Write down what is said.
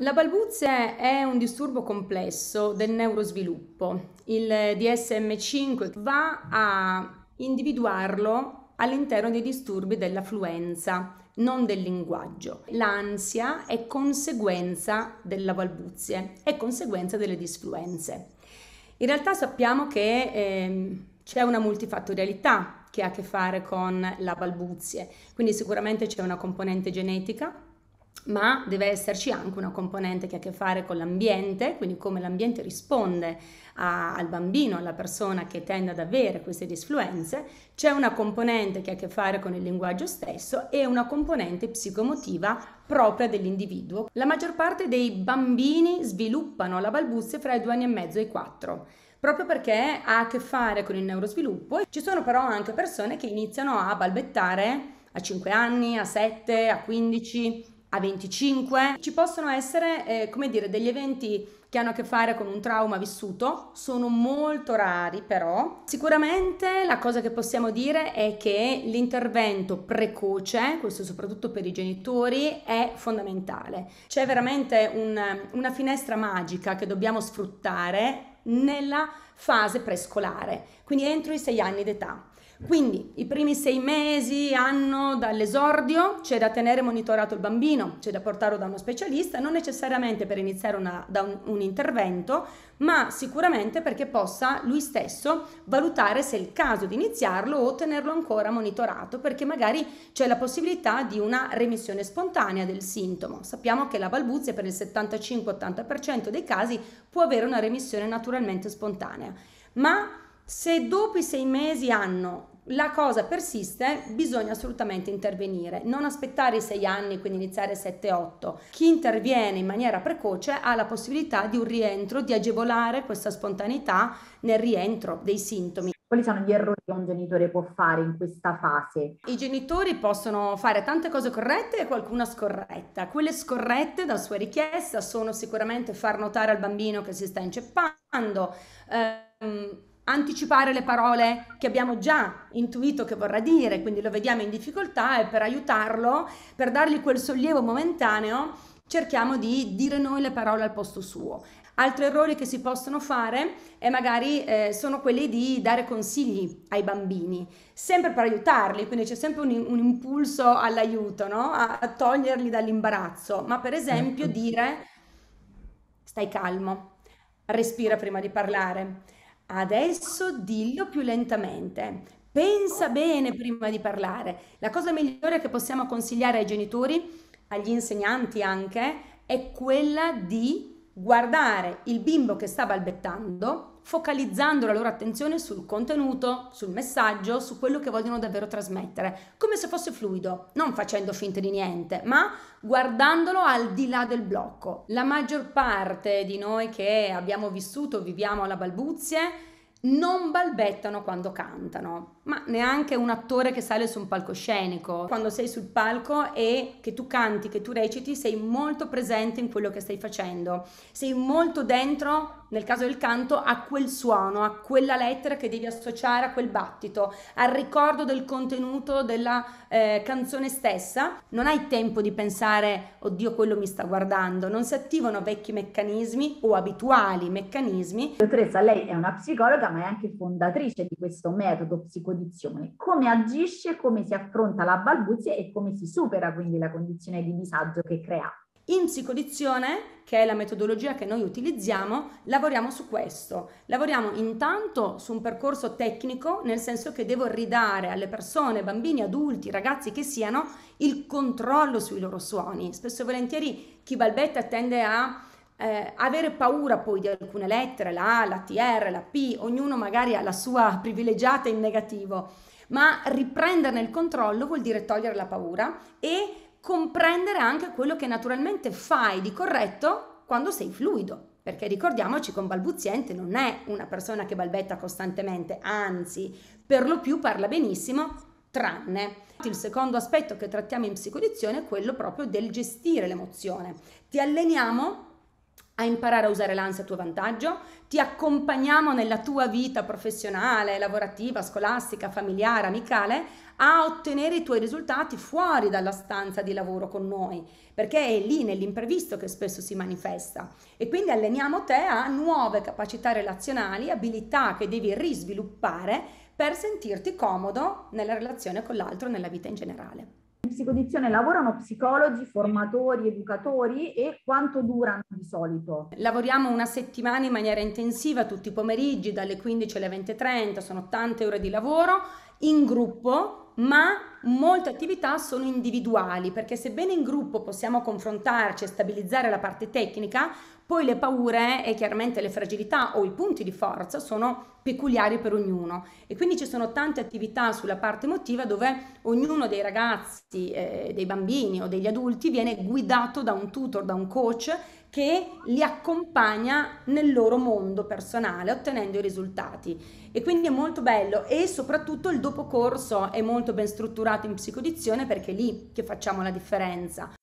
La balbuzia è un disturbo complesso del neurosviluppo. Il DSM5 va a individuarlo all'interno dei disturbi della fluenza, non del linguaggio. L'ansia è conseguenza della balbuzie, è conseguenza delle disfluenze. In realtà sappiamo che eh, c'è una multifattorialità che ha a che fare con la balbuzie, quindi sicuramente c'è una componente genetica, ma deve esserci anche una componente che ha a che fare con l'ambiente, quindi come l'ambiente risponde a, al bambino, alla persona che tende ad avere queste disfluenze, c'è una componente che ha a che fare con il linguaggio stesso e una componente psicomotiva propria dell'individuo. La maggior parte dei bambini sviluppano la balbuzia fra i due anni e mezzo e i quattro proprio perché ha a che fare con il neurosviluppo. Ci sono però anche persone che iniziano a balbettare a 5 anni, a 7, a 15, a 25. Ci possono essere, eh, come dire, degli eventi che hanno a che fare con un trauma vissuto, sono molto rari però. Sicuramente la cosa che possiamo dire è che l'intervento precoce, questo soprattutto per i genitori, è fondamentale. C'è veramente un, una finestra magica che dobbiamo sfruttare nella fase prescolare, quindi entro i sei anni d'età. Quindi i primi sei mesi, anno dall'esordio, c'è da tenere monitorato il bambino, c'è da portarlo da uno specialista, non necessariamente per iniziare una, da un, un intervento, ma sicuramente perché possa lui stesso valutare se è il caso di iniziarlo o tenerlo ancora monitorato, perché magari c'è la possibilità di una remissione spontanea del sintomo. Sappiamo che la balbuzia per il 75-80% dei casi può avere una remissione naturalmente spontanea, ma se dopo i sei mesi hanno la cosa persiste, bisogna assolutamente intervenire, non aspettare i sei anni, quindi iniziare 7-8. Chi interviene in maniera precoce ha la possibilità di un rientro, di agevolare questa spontaneità nel rientro dei sintomi. Quali sono gli errori che un genitore può fare in questa fase? I genitori possono fare tante cose corrette e qualcuna scorretta. Quelle scorrette, da sua richiesta, sono sicuramente far notare al bambino che si sta inceppando. Ehm, anticipare le parole che abbiamo già intuito che vorrà dire, quindi lo vediamo in difficoltà e per aiutarlo, per dargli quel sollievo momentaneo, cerchiamo di dire noi le parole al posto suo. Altri errori che si possono fare è magari eh, sono quelli di dare consigli ai bambini, sempre per aiutarli, quindi c'è sempre un, un impulso all'aiuto, no? a, a toglierli dall'imbarazzo, ma per esempio certo. dire stai calmo, respira prima di parlare Adesso dillo più lentamente. Pensa bene prima di parlare. La cosa migliore che possiamo consigliare ai genitori, agli insegnanti anche, è quella di guardare il bimbo che sta balbettando, focalizzando la loro attenzione sul contenuto, sul messaggio, su quello che vogliono davvero trasmettere, come se fosse fluido, non facendo finta di niente, ma guardandolo al di là del blocco. La maggior parte di noi che abbiamo vissuto, viviamo alla balbuzie, non balbettano quando cantano, ma neanche un attore che sale su un palcoscenico. Quando sei sul palco e che tu canti, che tu reciti, sei molto presente in quello che stai facendo, sei molto dentro nel caso del canto, a quel suono, a quella lettera che devi associare a quel battito, al ricordo del contenuto della eh, canzone stessa, non hai tempo di pensare, oddio, quello mi sta guardando, non si attivano vecchi meccanismi o abituali meccanismi. Dottoressa, lei è una psicologa, ma è anche fondatrice di questo metodo psicodizione. Come agisce, come si affronta la balbuzia e come si supera quindi la condizione di disagio che crea? In psicodizione, che è la metodologia che noi utilizziamo, lavoriamo su questo. Lavoriamo intanto su un percorso tecnico, nel senso che devo ridare alle persone, bambini, adulti, ragazzi che siano, il controllo sui loro suoni. Spesso e volentieri chi balbetta tende a eh, avere paura poi di alcune lettere, la A, la TR, la P, ognuno magari ha la sua privilegiata in negativo, ma riprenderne il controllo vuol dire togliere la paura e comprendere anche quello che naturalmente fai di corretto quando sei fluido. Perché ricordiamoci un balbuziente non è una persona che balbetta costantemente, anzi, per lo più parla benissimo, tranne. Il secondo aspetto che trattiamo in psicodizione è quello proprio del gestire l'emozione. Ti alleniamo a imparare a usare l'ansia a tuo vantaggio, ti accompagniamo nella tua vita professionale, lavorativa, scolastica, familiare, amicale, a ottenere i tuoi risultati fuori dalla stanza di lavoro con noi, perché è lì nell'imprevisto che spesso si manifesta. E quindi alleniamo te a nuove capacità relazionali, abilità che devi risviluppare per sentirti comodo nella relazione con l'altro, nella vita in generale. Psicodizione lavorano psicologi, formatori, educatori e quanto durano di solito? Lavoriamo una settimana in maniera intensiva tutti i pomeriggi dalle 15 alle 20.30, sono tante ore di lavoro in gruppo, ma molte attività sono individuali perché sebbene in gruppo possiamo confrontarci e stabilizzare la parte tecnica, poi le paure e chiaramente le fragilità o i punti di forza sono peculiari per ognuno. E quindi ci sono tante attività sulla parte emotiva dove ognuno dei ragazzi, eh, dei bambini o degli adulti viene guidato da un tutor, da un coach che li accompagna nel loro mondo personale ottenendo i risultati. E quindi è molto bello e soprattutto il dopo corso è molto ben strutturato in psicodizione perché è lì che facciamo la differenza